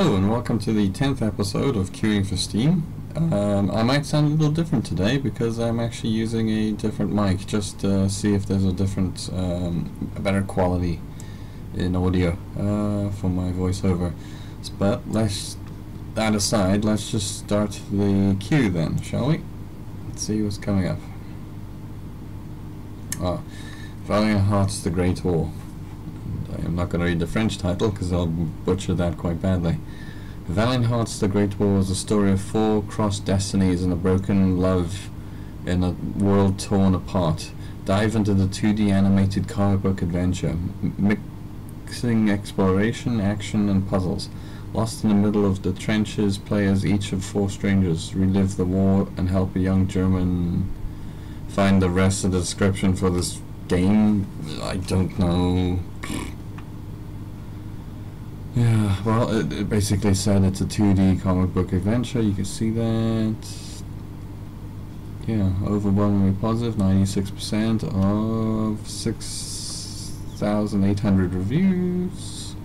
Hello and welcome to the 10th episode of Queuing for Steam. Um, I might sound a little different today because I'm actually using a different mic just to see if there's a different, um, a better quality in audio uh, for my voiceover. But let's, that aside, let's just start the queue then, shall we? Let's see what's coming up. Oh, Valiant Hearts The Great War. I'm not going to read the French title because I'll butcher that quite badly. Valiant Hearts The Great War is a story of four crossed destinies and a broken love in a world torn apart. Dive into the 2D animated comic book adventure, mixing exploration, action, and puzzles. Lost in the middle of the trenches, players, each of four strangers, relive the war and help a young German find the rest of the description for this game. I don't know. Yeah, well, it, it, basically said it's a 2D comic book adventure. You can see that. Yeah, overwhelmingly positive, 96% of 6,800 reviews.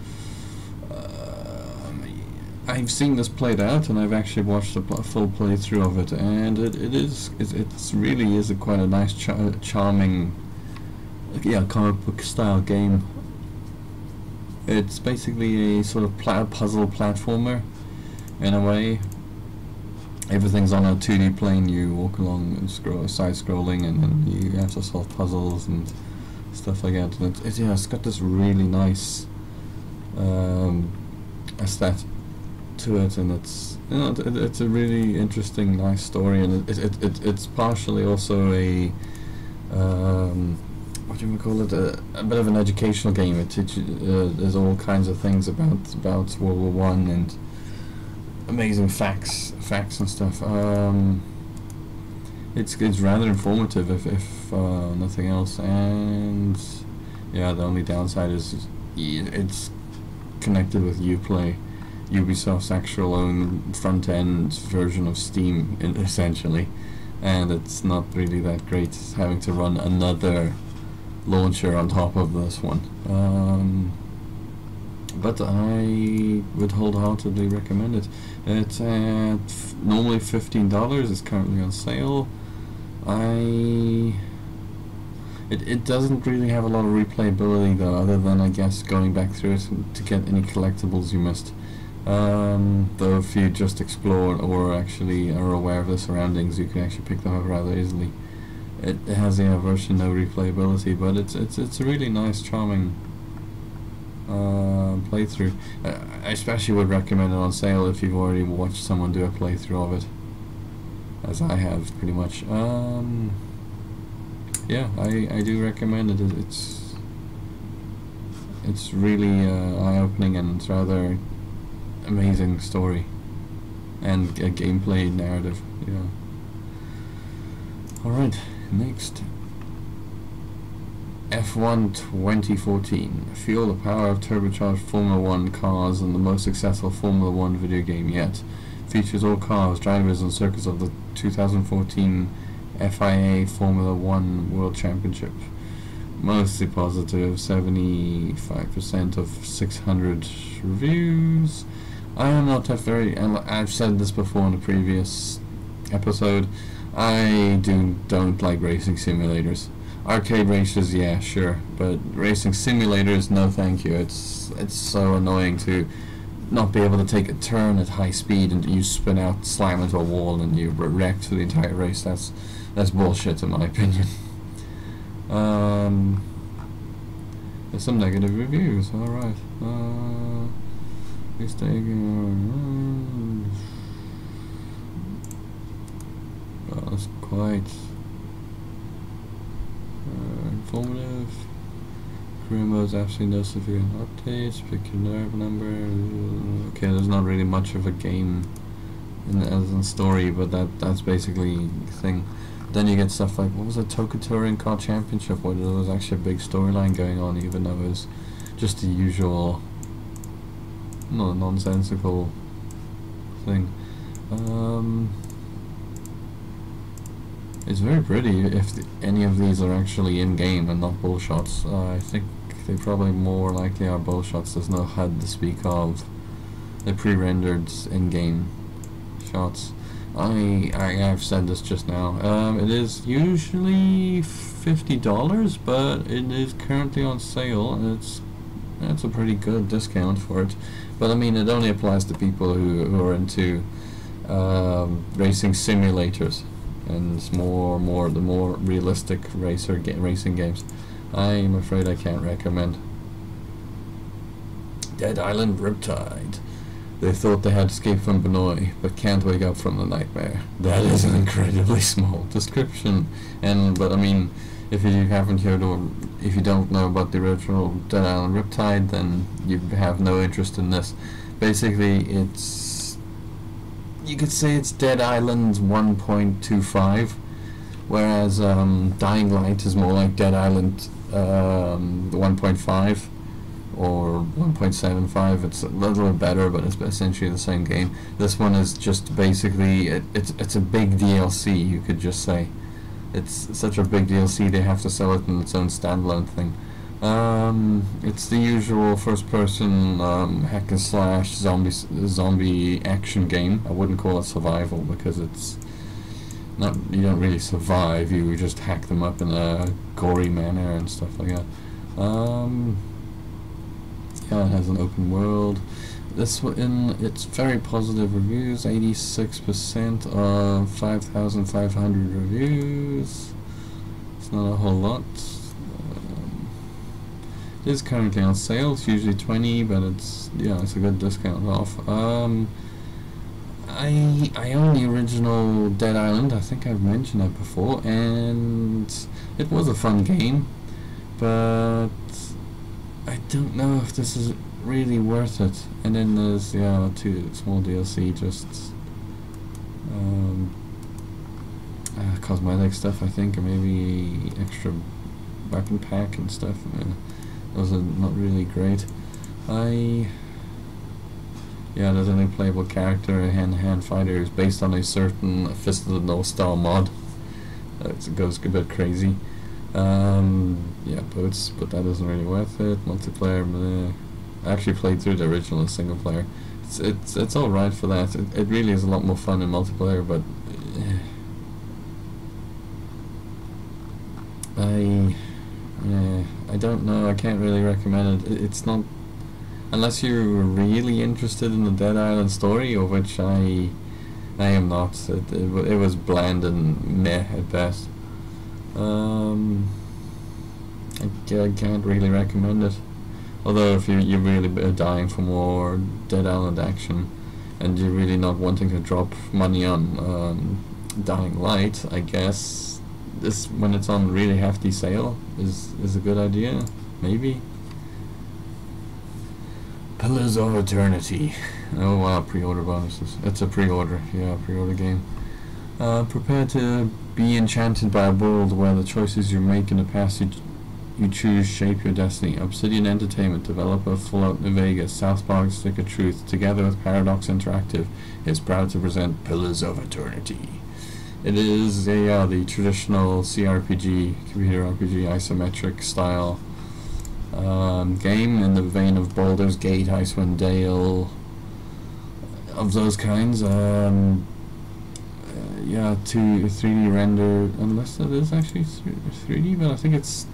Uh, I've seen this played out, and I've actually watched a full playthrough of it, and it, it is it it's really is a quite a nice, char charming, yeah, comic book style game. It's basically a sort of puzzle platformer in a way. Everything's on a 2D plane, you walk along and scroll, side-scrolling and then you have to solve puzzles and stuff like that. And it's, it's yeah, it's got this really nice um, aesthetic to it and it's you know, it, it's a really interesting, nice story and it, it, it, it's partially also a um, what do you call it? A, a, bit of an educational game. It teaches. Uh, there's all kinds of things about about World War One and amazing facts, facts and stuff. Um, it's it's rather informative, if if uh, nothing else. And yeah, the only downside is it's connected with UPlay, Ubisoft's actual own front end version of Steam, essentially. And it's not really that great having to run another launcher on top of this one. Um, but I would wholeheartedly recommend it. It's at normally fifteen dollars. It's currently on sale. I it it doesn't really have a lot of replayability though, other than I guess going back through it to get any collectibles you missed. Um, though if you just explore or actually are aware of the surroundings, you can actually pick them up rather easily it, has the version no replayability, but it's it's it's a really nice, charming uh, playthrough. Uh, I especially would recommend it on sale if you've already watched someone do a playthrough of it, as I have pretty much. Um, yeah, I I do recommend it. It's it's really uh, eye-opening and it's rather amazing story and a gameplay narrative. Yeah. All right. Next. F1 2014. Feel the power of turbocharged Formula 1 cars and the most successful Formula 1 video game yet. Features all cars, drivers and circuits of the 2014 FIA Formula 1 World Championship. Mostly positive, 75% of 600 reviews. I am not a very, I've said this before in a previous episode, I do don't like racing simulators. Arcade races, yeah, sure, but racing simulators, no, thank you. It's it's so annoying to not be able to take a turn at high speed and you spin out, slam into a wall, and you wreck for the entire race. That's that's bullshit, in my opinion. Um, there's some negative reviews. All right. Uh, that's quite uh, informative. Modes absolutely no severe updates. Pick your nerve number. Okay, there's not really much of a game in as in story, but that that's basically the thing. Then you get stuff like what was TOCA Touring Car Championship, where there was actually a big storyline going on, even though it was just the usual, not nonsensical thing. Um, it's very pretty if the, any of these are actually in-game and not bull shots. Uh, I think they probably more likely are bull shots. There's no HUD to speak of. the pre-rendered in-game shots. I, I have said this just now. Um, it is usually fifty dollars, but it is currently on sale, and it's that's a pretty good discount for it. But I mean, it only applies to people who, who are into um, racing simulators and more more the more realistic racer ga racing games. I'm afraid I can't recommend. Dead Island Riptide. They thought they had escaped from Banoi, but can't wake up from the nightmare. That is an incredibly small description. And but I mean, if you haven't heard or if you don't know about the original Dead Island Riptide, then you have no interest in this. Basically, it's you could say it's Dead Island 1.25, whereas um, Dying Light is more like Dead Island um, 1.5 or 1.75 it's a little better but it's essentially the same game. This one is just basically it, it's it's a big DLC you could just say. It's such a big DLC they have to sell it in its own standalone thing um, it's the usual first person um, hack and slash zombie zombie action game I wouldn't call it survival because it's not you don't really survive you just hack them up in a gory manner and stuff like that um, yeah, it has an open world. This in its very positive reviews, 86% of 5,500 reviews. It's not a whole lot. It is currently on sale. It's usually 20, but it's yeah, it's a good discount off. Um, I I own the original Dead Island. I think I've mentioned that before, and it was a fun game, but I don't know if this is really worth it. And then there's yeah, two small DLC just um, uh, cosmetic stuff I think, or maybe extra weapon pack and stuff. Uh, those are not really great. I yeah, there's only playable character, a hand-to-hand fighter, is based on a certain Fist of the North style mod. It goes a bit crazy. Um, yeah, boats, but that isn't really worth it. Multiplayer, meh. I actually played through the original single player. It's it's it's all right for that. It, it really is a lot more fun in multiplayer, but eh. I yeah, I don't know. I can't really recommend it. it. It's not unless you're really interested in the Dead Island story, of which I I am not. It it, it was bland and meh at best. Um, I, I can't really recommend it. Although if you, you're really dying for more Dead Island action and you're really not wanting to drop money on um, Dying Light, I guess this when it's on really hefty sale is is a good idea. Maybe. Pillars of Eternity. Oh wow, pre-order bonuses. It's a pre-order, yeah, pre-order game. Uh, prepare to be enchanted by a world where the choices you make in the you, you choose shape your destiny. Obsidian Entertainment, developer Fallout New Vegas, South Park Stick of Truth, together with Paradox Interactive, is proud to present Pillars of Eternity. It is a, uh, the traditional CRPG, computer RPG, isometric style um, game in the vein of Baldur's Gate, Icewind Dale, of those kinds. Um, yeah, to 3D render, unless it is actually 3D, but I think it's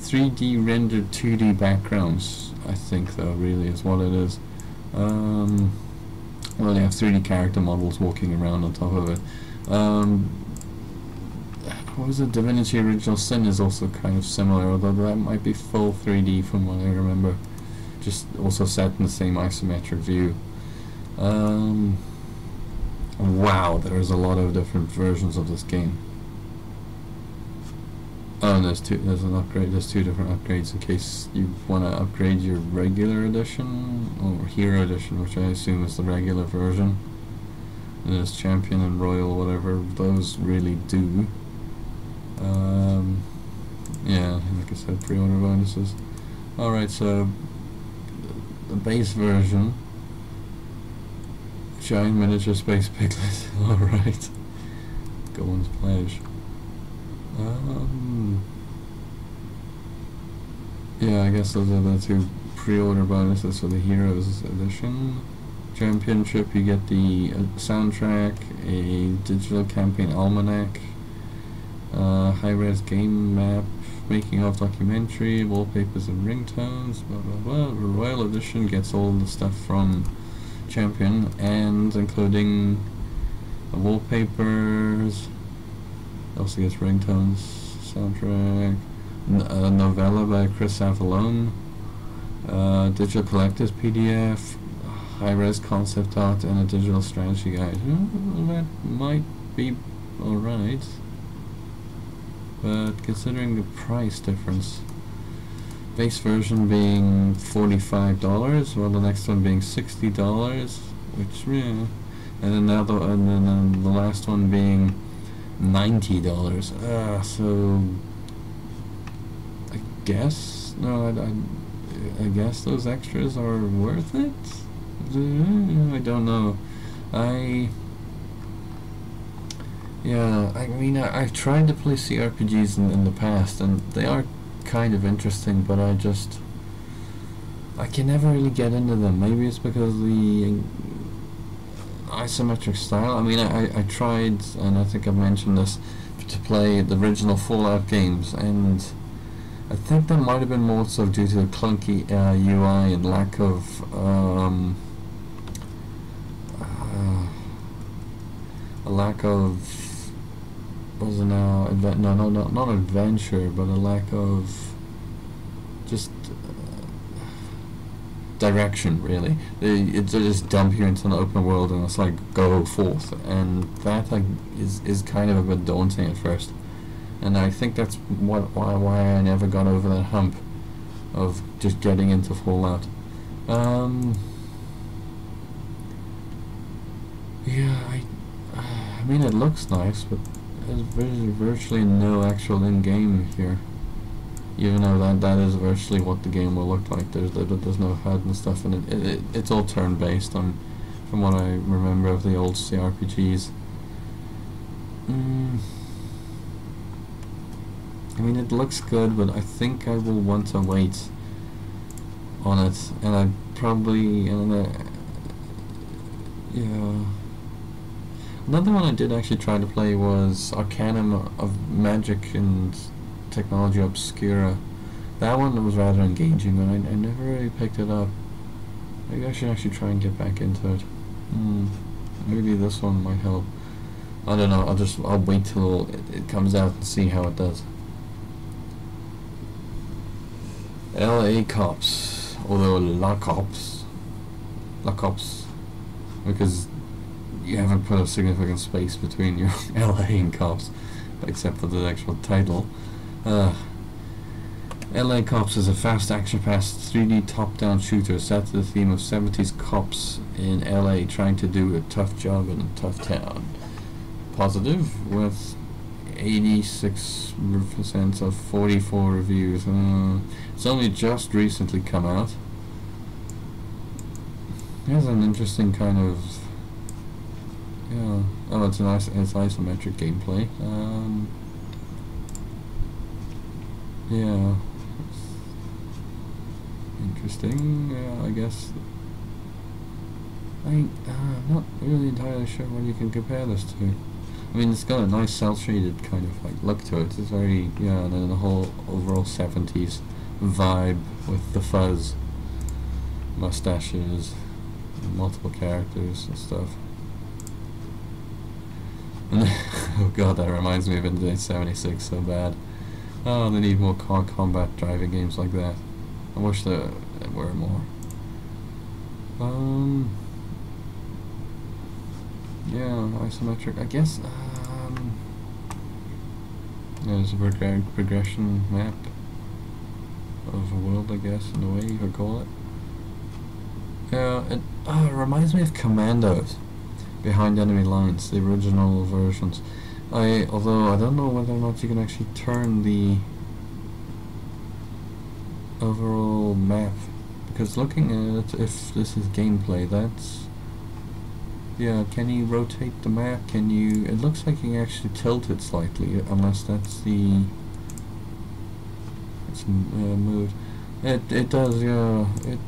3D rendered 2D backgrounds, I think though, really is what it is. Um, well, they have 3D character models walking around on top of it. Um, what was it? Divinity Original Sin is also kind of similar, although that might be full 3D from what I remember. Just also set in the same isometric view. Um, Wow, there's a lot of different versions of this game. Oh, there's two. There's an upgrade. There's two different upgrades in case you want to upgrade your regular edition or hero edition, which I assume is the regular version. And there's champion and royal, whatever those really do. Um, yeah, like I said, pre-order bonuses. All right, so the base version giant miniature space piglet. Alright. Golan's Pledge. Um, yeah, I guess those are the two pre-order bonuses for the Heroes Edition. Championship, you get the uh, soundtrack, a digital campaign almanac, uh, high-res game map, making of documentary, wallpapers and ringtones, blah blah blah. The Royal Edition gets all the stuff from Champion, and including wallpapers, gets ringtones, soundtrack, n- a novella by Chris Avellone, uh, digital collectors PDF, high-res concept art, and a digital strategy guide. That might be alright. But considering the price difference, base version being $45, while the next one being $60, which, yeah, and then the other, and then um, the last one being $90. Ah, so, I guess, no, I, I, I guess those extras are worth it? Uh, I don't know. I... Yeah, I mean, I, I've tried to play CRPGs in, in the past, and they are kind of interesting, but I just... I can never really get into them. Maybe it's because the isometric style. I mean, I, I, tried, and I think I've mentioned this, to play the original Fallout games, and I think that might have been more so due to the clunky uh, UI and lack of um, uh, a lack of was it now no no no not adventure but a lack of just direction really. They it they just dump you into an open world and it's like go forth. And that like is is kind of a bit daunting at first. And I think that's what why why I never got over that hump of just getting into Fallout. Um yeah I I mean it looks nice but there's virtually no actual in-game here. Even though that that is virtually what the game will look like. There's there, there's no HUD and stuff, and it, it, it it's all turn-based. On from what I remember of the old CRPGs. Mm. I mean, it looks good, but I think I will want to wait on it, and I probably and yeah. Another one I did actually try to play was Arcanum of Magic and Technology Obscura. That one was rather engaging, but I, I never really picked it up. Maybe I should actually try and get back into it. Hmm. Maybe this one might help. I don't know. I'll just I'll wait till it, it comes out and see how it does. L.A. cops, although La Cops, La Cops, because you haven't put a significant space between your LA and Cops, except for the actual title. Uh, LA Cops is a fast action-packed 3D top-down shooter set to the theme of 70s cops in LA trying to do a tough job in a tough town. Positive with 86% of 44 reviews. Uh, it's only just recently come out. It has an interesting kind of yeah. Oh, it's an is it's isometric gameplay. Um, yeah. Interesting. Yeah, I guess. I uh, I'm not really entirely sure what you can compare this to. I mean, it's got a nice cel-shaded kind of like look to it. It's very yeah, and then the whole overall '70s vibe with the fuzz, mustaches, multiple characters and stuff. oh god, that reminds me of Invasion 76 so bad. Oh, they need more car combat driving games like that. I wish there, were more. Um, yeah, isometric. I guess. Um, there's a prog progression map of a world, I guess, in a way you could call it. Yeah, it, oh, it reminds me of Commandos behind enemy lines, the original versions. I although I don't know whether or not you can actually turn the overall map because looking at it, if this is gameplay, that's yeah. Can you rotate the map? Can you? It looks like you can actually tilt it slightly, unless that's the it's uh, moved. It it does, yeah. It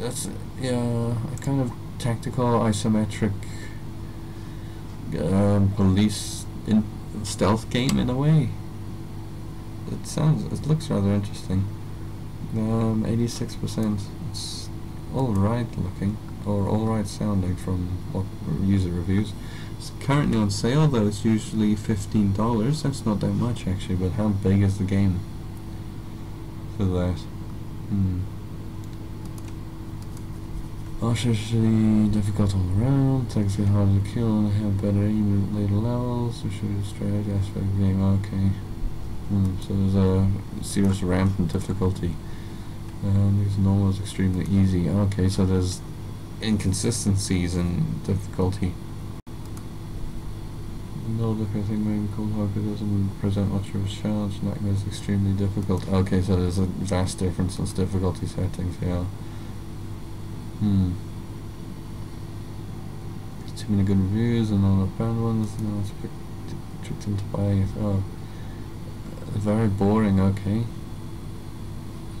that's yeah a kind of tactical isometric um, police in stealth game in a way. It sounds it looks rather interesting. Um, 86%. It's all right looking or all right sounding from user reviews. It's currently on sale though. It's usually fifteen dollars. That's not that much actually. But how big is the game for that? Hmm. Artificially difficult all around, takes it harder to kill and have better aim at later levels, which is strategy aspect of the game, okay. Hmm, so there's a serious ramp in difficulty. And these normal is extremely easy. Okay, so there's inconsistencies in difficulty. No, I think maybe Cold Hawker doesn't present much of a challenge, Nightmare is extremely difficult. Okay, so there's a vast difference in difficulty settings, yeah. Hmm. Too many good reviews and all the bad ones. No, it's tricked into buying it. Oh, very boring. Okay.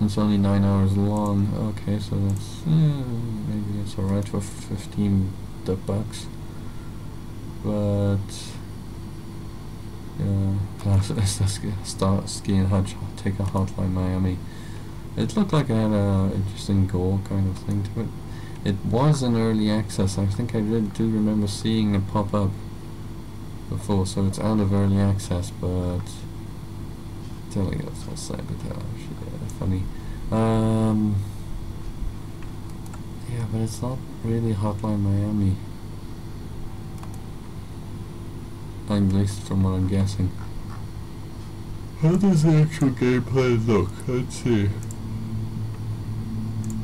It's only nine hours long. Okay, so that's eh, maybe it's alright for fifteen bucks. But yeah, plus let's start skiing. Hot, take a hotline Miami. It looked like it had a interesting goal kind of thing to it. It was an early access. I think I did do remember seeing it pop up before, so it's out of early access, but telling us what's that yeah, funny. Um, yeah, but it's not really Hotline Miami. At least from what I'm guessing. How does the actual gameplay look? Let's see.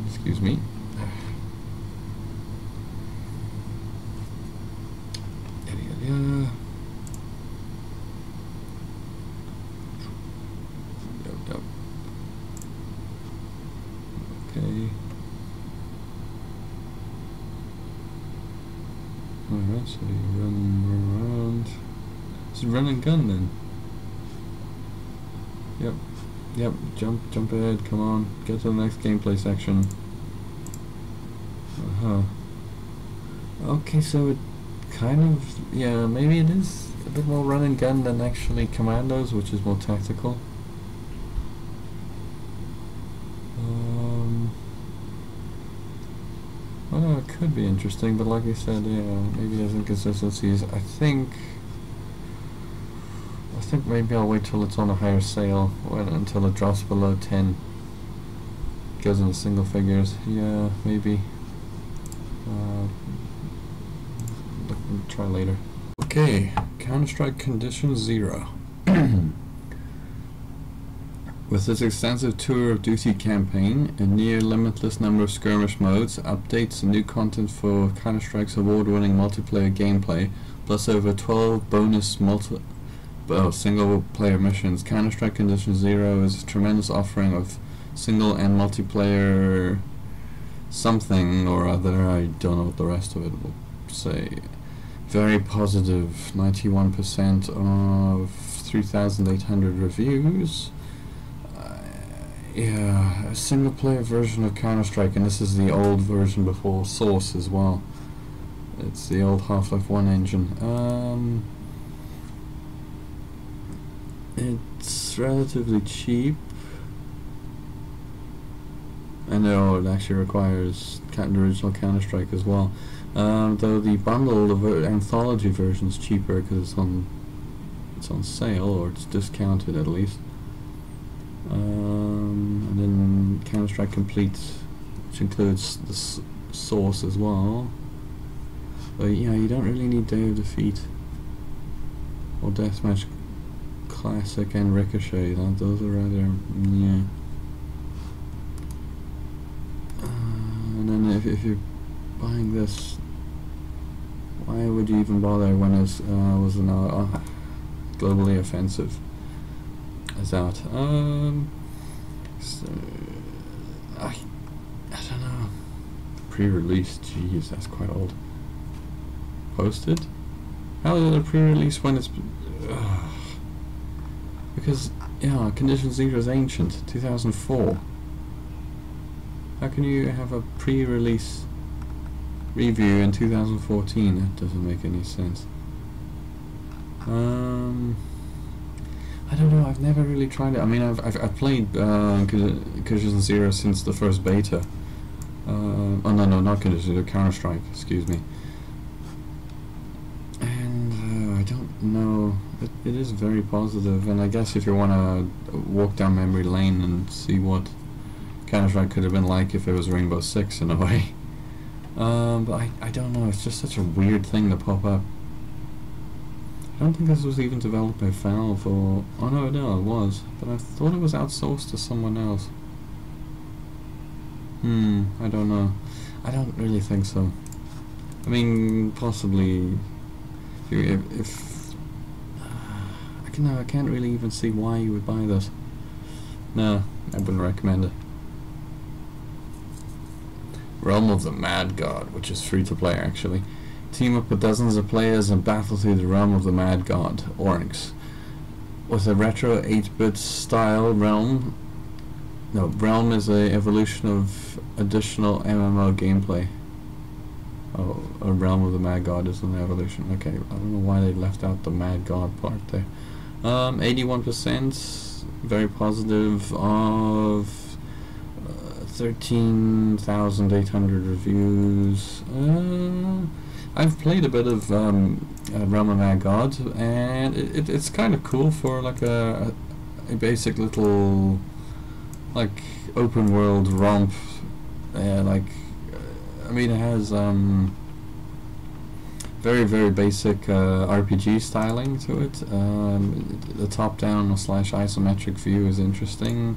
Excuse me. Yeah. Okay. Alright, so you run around. It's a run and gun then. Yep. Yep, jump, jump ahead, come on. Get to the next gameplay section. Uh-huh. Okay, so it kind of, yeah, maybe it is a bit more run and gun than actually Commandos, which is more tactical. Um, well, it could be interesting, but like I said, yeah, maybe there's inconsistencies. I think, I think maybe I'll wait till it's on a higher sale, well, until it drops below 10. Goes into single figures, yeah, maybe. Uh, try later. Okay, Counter-Strike Condition Zero. With its extensive tour of duty campaign, a near limitless number of skirmish modes, updates and new content for Counter-Strike's award-winning multiplayer gameplay, plus over 12 bonus multi oh, single-player missions, Counter-Strike Condition Zero is a tremendous offering of single and multiplayer something or other, I don't know what the rest of it will say very positive 91% of 3,800 reviews. Uh, yeah, a single player version of Counter Strike, and this is the old version before Source as well. It's the old Half Life 1 engine. Um, it's relatively cheap. I know it actually requires the original Counter Strike as well. Um, though the bundle, the anthology version is cheaper because it's on it's on sale or it's discounted at least. Um, and then Counter Strike Complete, which includes the source as well. But yeah, you don't really need Day of Defeat or Deathmatch Classic and Ricochet. That those are rather yeah. Uh, and then if if you're buying this why would you even bother when it uh, was not uh, globally offensive as that? Um, so, I, I don't know. Pre-release, jeez, that's quite old. Posted? How is it a pre-release when it's... Uh, because, yeah, Condition Zero is ancient, 2004. How can you have a pre-release review in 2014? That doesn't make any sense. Um, I don't know. I've never really tried it. I mean, I've I've, I've played uh, Condition Zero since the first beta. Uh, oh no, no, not Condition Zero, Counter Strike. Excuse me. And uh, I don't know. It, it is very positive, and I guess if you want to walk down memory lane and see what Counter Strike could have been like if it was Rainbow Six in a way. Um, but I, I don't know. It's just such a weird thing to pop up. I don't think this was even developed by Valve or... Oh no, no, it was. But I thought it was outsourced to someone else. Hmm, I don't know. I don't really think so. I mean, possibly... If... If, I, can, I can't really even see why you would buy this. No, I wouldn't recommend it. Realm of the Mad God, which is free to play actually. Team up with dozens of players and battle through the realm of the Mad God, Oryx. With a retro 8-bit style realm. No, realm is a evolution of additional MMO gameplay. Oh, a realm of the Mad God is an evolution. Okay, I don't know why they left out the Mad God part there. Um, 81%, very positive of 13,800 reviews. Uh, I've played a bit of um, uh, Realm of Mad God, and it, it, it's kind of cool for like a, a basic little like open world romp. Uh, like, I mean, it has um, very very basic uh, RPG styling to it. Um, the top down slash isometric view is interesting.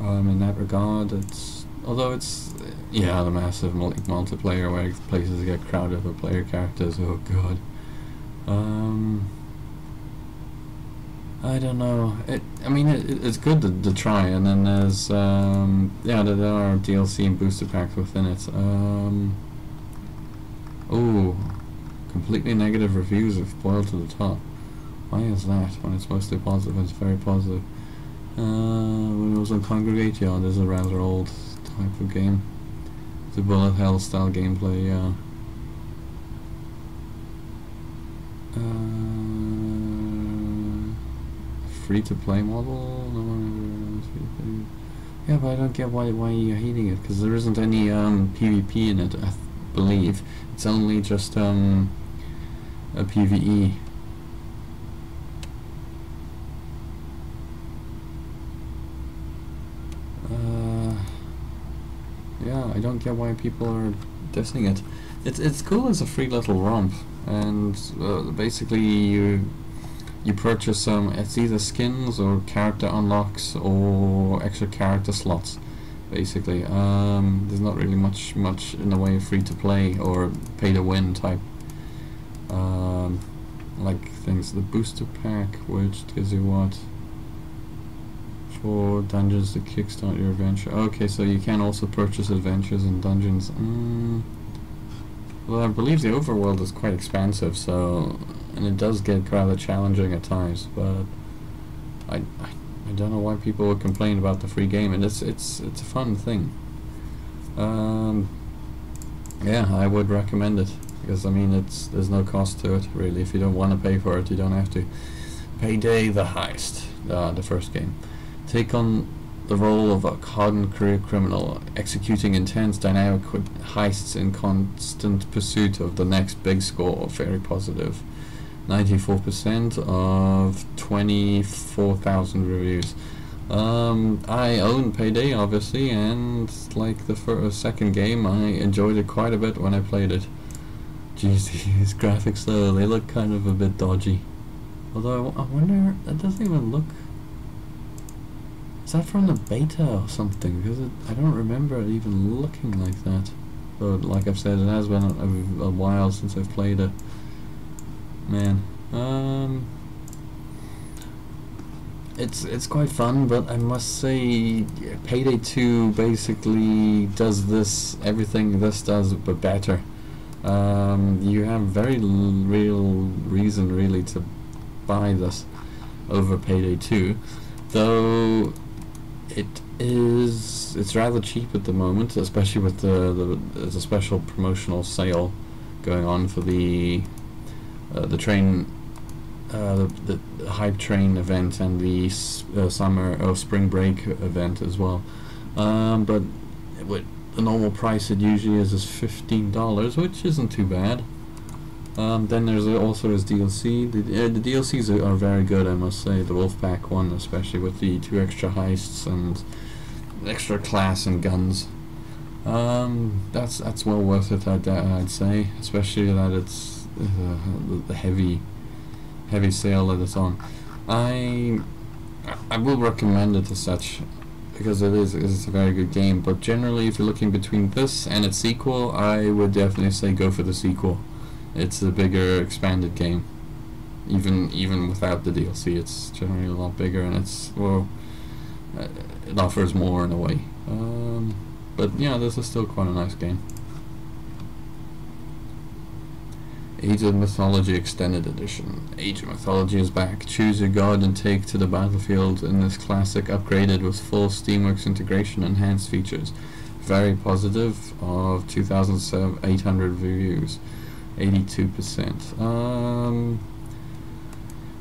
Um, in that regard, it's although it's yeah, the massive multi multiplayer where places get crowded with player characters. Oh god. Um, I don't know. It. I mean, it, it's good to, to try, and then there's um, yeah, there, there are DLC and booster packs within it. Um, oh, completely negative reviews have boiled to the top. Why is that? When it's mostly positive, it's very positive. Uh, when it was on Kongregate, yeah, this is a rather old type of game the bullet hell style gameplay, yeah. Uh, free to play model? No Yeah, but I don't get why why you're hating it because there isn't any um, PvP in it. I believe it's only just um, a PVE. yeah, I don't get why people are dissing it. It's it's cool as a free little romp, and uh, basically you you purchase some. It's either skins or character unlocks or extra character slots. Basically, um, there's not really much much in the way of free to play or pay to win type. Um, like things, the booster pack, which gives you what for dungeons to kickstart your adventure. Okay, so you can also purchase adventures and dungeons. Mm. Well, I believe the overworld is quite expansive, so and it does get rather challenging at times. But I, I, I don't know why people would complain about the free game, and it's it's it's a fun thing. Um, yeah, I would recommend it because I mean it's there's no cost to it really. If you don't want to pay for it, you don't have to. Payday the Heist, uh, the first game take on the role of a hardened career criminal, executing intense dynamic heists in constant pursuit of the next big score. Very positive. 94% of 24,000 reviews. Um, I own Payday, obviously, and like the first, second game, I enjoyed it quite a bit when I played it. Jeez, these graphics though, they look kind of a bit dodgy. Although, I wonder, that doesn't even look is that from the beta or something? Because it, I don't remember it even looking like that. But like I've said, it has been a, a, while since I've played it. Man, um, it's it's quite fun, but I must say, Payday 2 basically does this everything this does, but better. Um, you have very real reason really to buy this over Payday 2, though it is. It's rather cheap at the moment, especially with the, the there's a special promotional sale going on for the uh, the train, uh, the, the hype train event and the uh, summer or spring break event as well. Um, but the normal price it usually is is fifteen dollars, which isn't too bad. Um, then there's also his DLC. The, uh, the DLCs are, are very good, I must say. The Wolfpack one, especially with the two extra heists and extra class and guns. Um, that's that's well worth it. I'd, I'd say, especially that it's uh, the, the heavy, heavy sale that it's on. I I will recommend it as such because it is it's a very good game. But generally, if you're looking between this and its sequel, I would definitely say go for the sequel. It's a bigger, expanded game. Even even without the DLC, it's generally a lot bigger, and it's well, uh, it offers more in a way. Um, but yeah, this is still quite a nice game. Age of Mythology Extended Edition. Age of Mythology is back. Choose your god and take to the battlefield in this classic, upgraded with full Steamworks integration, enhanced features. Very positive of 2,800 reviews. 82%. Um,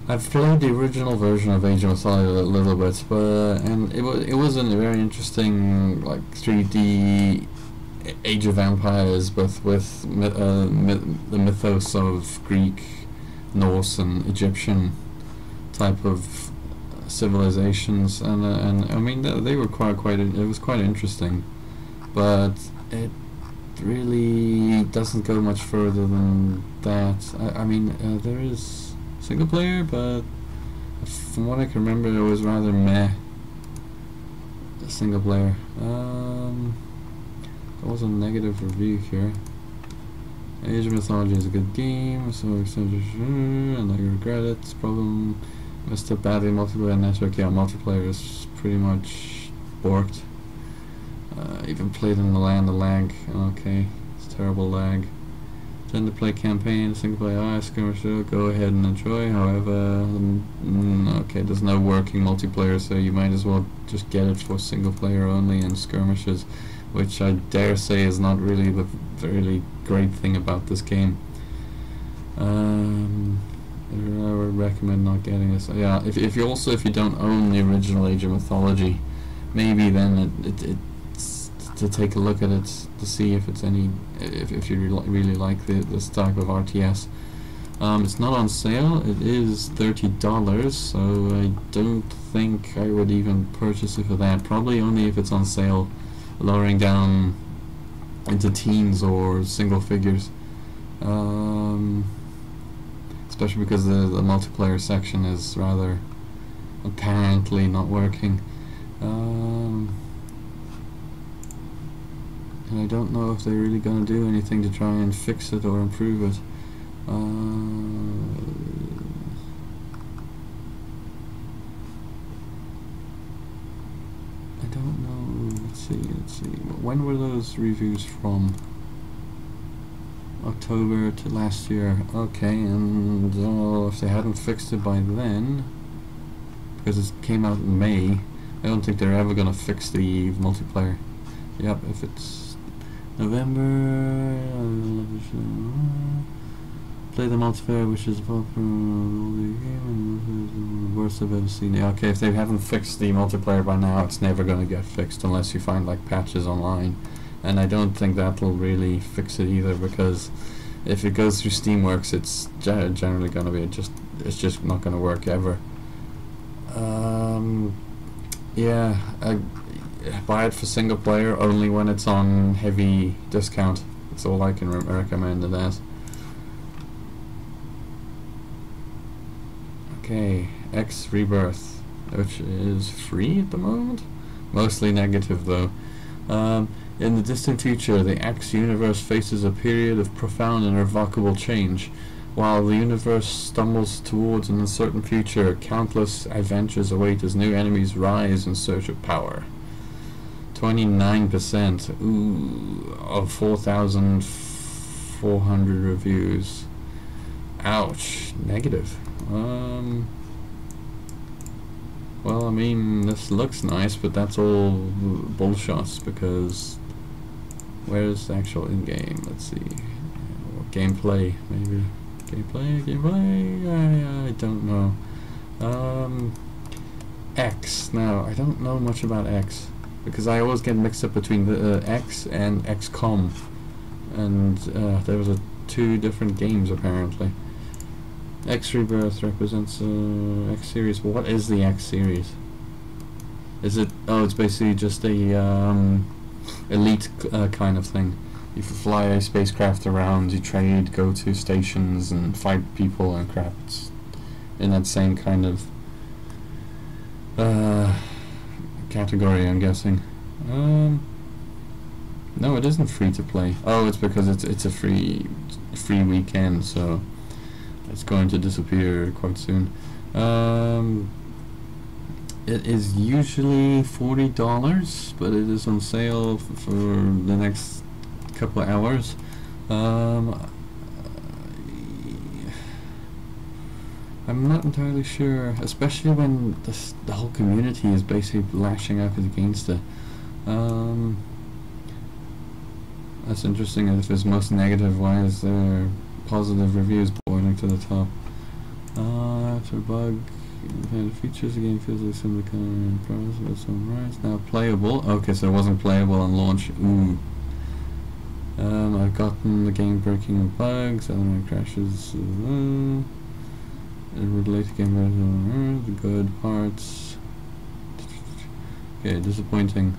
I've played the original version of Age of Mythology a little bit, but and it was it was a very interesting like 3D Age of Empires, but with uh, myth, the mythos of Greek, Norse, and Egyptian type of civilizations, and uh, and I mean they, they were quite quite it was quite interesting, but it really doesn't go much further than that. I, I mean, uh, there is single player, but from what I can remember, it was rather meh. Single player. Um, there was a negative review here. Age of Mythology is a good game, so and I regret it. Problem messed up badly multiplayer network. Yeah, multiplayer is pretty much borked. Uh, even played in the land of lag. Okay, it's terrible lag. Tend to play campaign, single player, ah, skirmish, go ahead and enjoy. However, um, mm, okay, there's no working multiplayer, so you might as well just get it for single player only and skirmishes, which I dare say is not really the really great thing about this game. Um, I would recommend not getting this. Yeah, if if you also if you don't own the original Age of Mythology, maybe then it, it, it to take a look at it to see if it's any if, if you re really like the, this type of RTS. Um, it's not on sale. It is thirty dollars, so I don't think I would even purchase it for that. Probably only if it's on sale, lowering down into teens or single figures. Um, especially because the, the multiplayer section is rather apparently not working. Um, and I don't know if they're really going to do anything to try and fix it or improve it. Uh, I don't know. Let's see. Let's see. When were those reviews from? October to last year. Okay, and uh, if they hadn't fixed it by then, because it came out in May, I don't think they're ever going to fix the multiplayer. Yep, if it's November, uh, play the multiplayer, which is both the worst I've ever seen. Yeah, okay, if they haven't fixed the multiplayer by now, it's never going to get fixed unless you find like patches online. And I don't think that'll really fix it either because if it goes through Steamworks, it's ge generally going to be just it's just not going to work ever. Um, yeah, I buy it for single player only when it's on heavy discount. That's all I can re recommend of that. Okay, X Rebirth, which is free at the moment. Mostly negative though. Um, in the distant future, the X universe faces a period of profound and irrevocable change. While the universe stumbles towards an uncertain future, countless adventures await as new enemies rise in search of power. 29% ooh, of 4,400 reviews. Ouch. Negative. Um, Well, I mean, this looks nice, but that's all bullshots because where's the actual in-game? Let's see. Gameplay, maybe. Gameplay, gameplay? I, I don't know. Um, X. Now, I don't know much about X because I always get mixed up between the uh, X and XCOM, and uh, there was a two different games apparently. X Rebirth represents uh, X series. What is the X series? Is it? Oh, it's basically just a um, elite uh, kind of thing. You fly a spacecraft around, you trade, go to stations, and fight people and crap. It's in that same kind of uh, category, I'm guessing. Um, no, it isn't free to play. Oh, it's because it's it's a free free weekend, so it's going to disappear quite soon. Um, it is usually forty dollars, but it is on sale for the next couple of hours. Um, I'm not entirely sure, especially when this, the whole community is basically lashing out against it. Um, that's interesting. If it's most negative, why is there positive reviews boiling to the top? Uh, after bug, the features the game feels like similar kind of progress with some rise. Now playable. Okay, so it wasn't playable on launch. Ooh. Um, I've gotten the game breaking bugs, element crashes. Uh, related game version. The good parts. Okay, disappointing.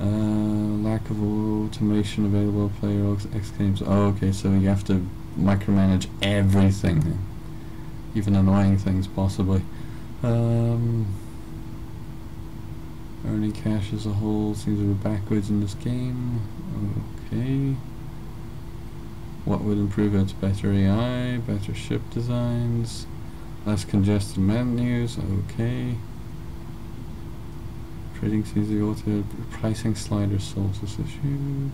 Uh, lack of automation available player X games. Oh, okay, so you have to micromanage everything, even annoying things possibly. Um, earning cash as a whole seems to be backwards in this game. Okay. What would improve it? Better AI, better ship designs, less congested menus. Okay. Trading the auto pricing slider solves this issue.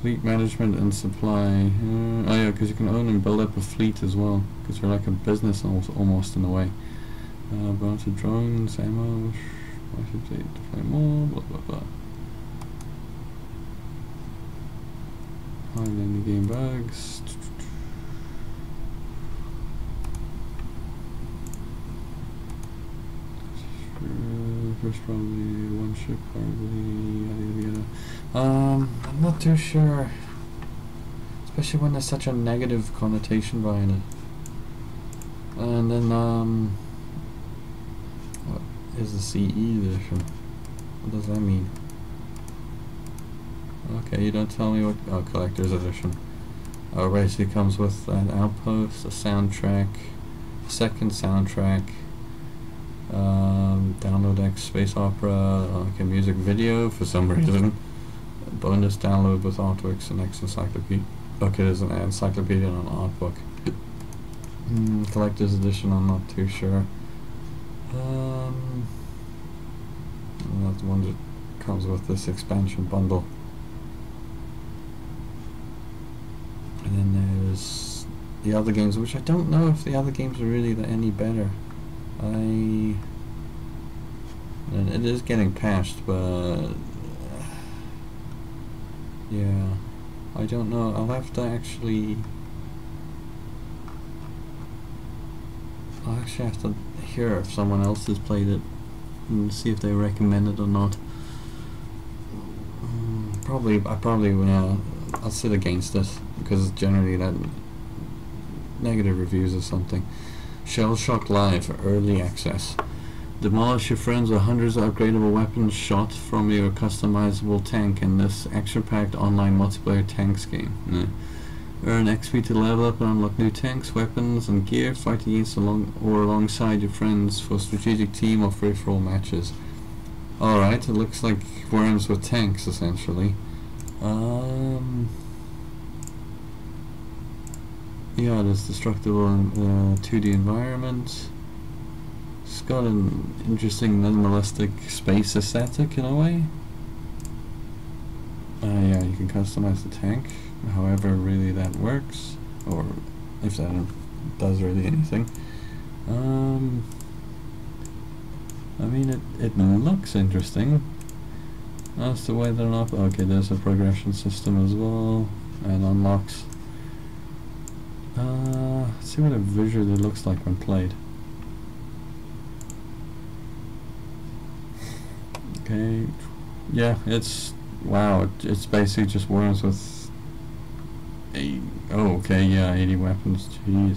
Fleet management and supply. Uh, oh yeah, because you can own and build up a fleet as well. Because you're like a business almost, almost in a way. Uh, bunch of drones, ammo. Why should they deploy more? Blah blah blah. Hide any game bugs. First probably one ship, probably yada yada yada. Um, I'm not too sure. Especially when there's such a negative connotation behind it. And then, um, what is the CE edition? What does that mean? Okay, you don't tell me what, oh, collector's edition. Oh, basically comes with an outpost, a soundtrack, second soundtrack, um, download X Space Opera, like a music video for some reason. Bonus download with artworks and X Encyclopedia. Okay, there's an encyclopedia and an art book. Mm, collector's edition, I'm not too sure. Um, that's the one that comes with this expansion bundle. And then there's the other games, which I don't know if the other games are really any better. I it is getting patched, but yeah, I don't know. I'll have to actually. I'll actually have to hear if someone else has played it and see if they recommend it or not. Mm, probably, I probably will. I'll sit against it because generally that negative reviews or something. ShellShock Live for early access. Demolish your friends with hundreds of upgradable weapons shot from your customizable tank in this action-packed online multiplayer tanks game. Yeah. Earn XP to level up and unlock new tanks, weapons, and gear. Fight against along or alongside your friends for strategic team or free-for-all matches. Alright, it looks like Worms with tanks, essentially. Um... Yeah, there's destructible uh, 2D environment. It's got an interesting minimalistic space aesthetic in a way. Uh, yeah, you can customize the tank, however really that works, or if that does really anything. Um, I mean, it, it looks interesting. That's the way they're not. Okay, there's a progression system as well, and unlocks. Uh, see what it visually looks like when played. Okay, yeah, it's wow. It, it's basically just worms with a. Oh, okay, yeah, 80 weapons. Jeez,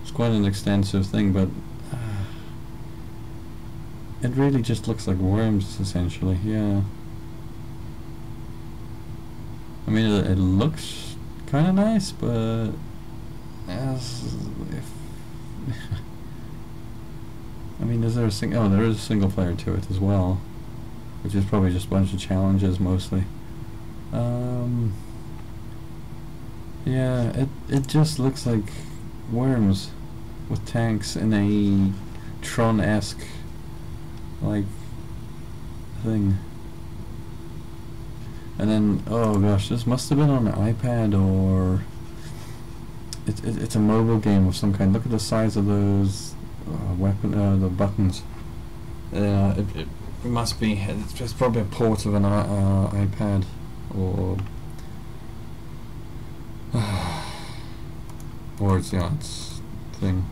it's quite an extensive thing, but uh, it really just looks like worms, essentially. Yeah. I mean, it, it looks kind of nice, but as if I mean, is there a sing? Oh, there is a single player to it as well, which is probably just a bunch of challenges mostly. Um, yeah, it it just looks like worms with tanks in a Tron-esque like thing. And then, oh gosh, this must have been on an iPad or it, it, it's a mobile game of some kind. Look at the size of those uh, weapon, uh, the buttons. Uh, it, it must be. It's just probably a port of an uh, iPad or or it's yeah, it's thing.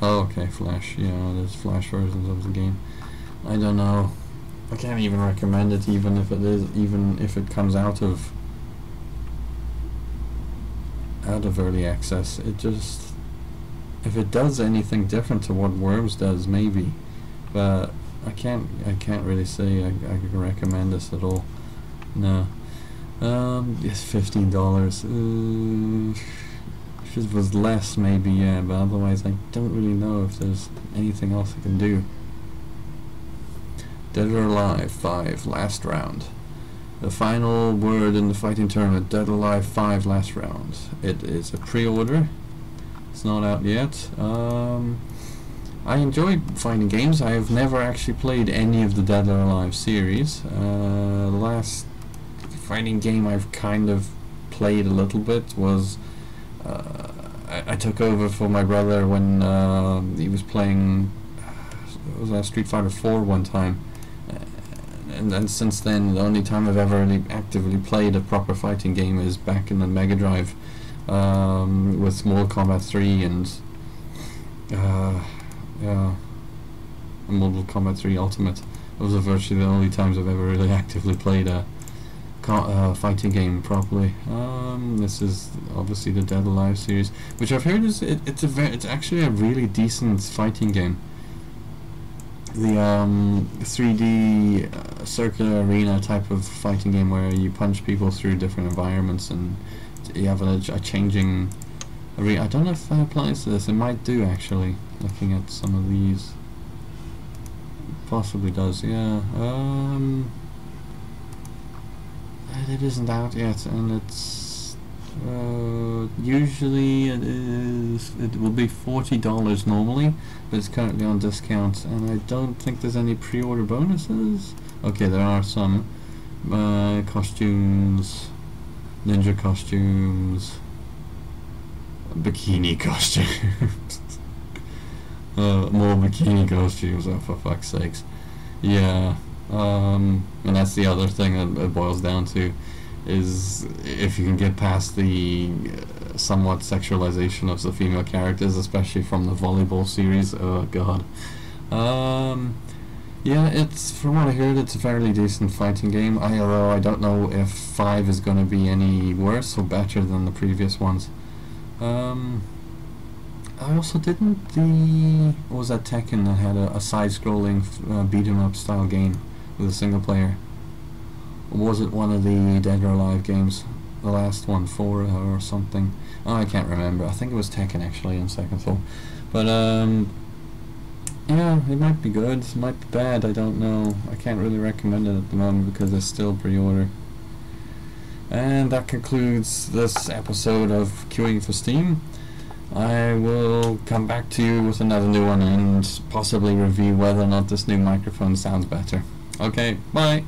Oh, okay, Flash. Yeah, there's Flash versions of the game. I don't know. I can't even recommend it, even if it is, even if it comes out of out of early access. It just, if it does anything different to what Worms does, maybe, but I can't, I can't really say I, I can recommend this at all. No. Um, it's fifteen dollars. Uh, if it was less, maybe yeah, but otherwise I don't really know if there's anything else I can do. Dead or Alive 5, last round. The final word in the fighting tournament, Dead Alive 5 last round. It is a pre-order. It's not out yet. Um, I enjoy fighting games. I have never actually played any of the Dead or Alive series. Uh, the last fighting game I've kind of played a little bit was uh, I, I, took over for my brother when uh, he was playing uh, was that Street Fighter 4 one time and then since then the only time I've ever really actively played a proper fighting game is back in the Mega Drive um, with Mortal Kombat 3 and uh, yeah, Mortal Kombat 3 Ultimate. Those are virtually the only times I've ever really actively played a uh, fighting game properly. Um, this is obviously the Dead Alive series, which I've heard is it, it's a it's actually a really decent fighting game the um, 3D uh, circular arena type of fighting game where you punch people through different environments and you have a, a changing arena. I don't know if that applies to this. It might do actually. Looking at some of these, possibly does. Yeah. Um, it isn't out yet, and it's uh, usually it is it will be forty dollars normally, but it's currently on discount, and I don't think there's any pre-order bonuses. Okay, there are some uh, costumes, ninja costumes, bikini costumes. uh, more bikini costumes. Oh, for fuck's sakes! Yeah, um, and that's the other thing that it boils down to is if you can get past the uh, somewhat sexualization of the female characters, especially from the volleyball series. Oh god. Um, yeah, it's from what I heard, it's a fairly decent fighting game. I, although I don't know if five is going to be any worse or better than the previous ones. Um, I also didn't the what was that Tekken that had a, a side-scrolling uh, beat 'em up style game with a single player was it one of the Dead or Alive games? The last one, four or something. Oh, I can't remember. I think it was Tekken actually in second thought. But um, yeah, it might be good. It might be bad. I don't know. I can't really recommend it at the moment because it's still pre-order. And that concludes this episode of Queuing for Steam. I will come back to you with another new one and possibly review whether or not this new microphone sounds better. Okay, bye.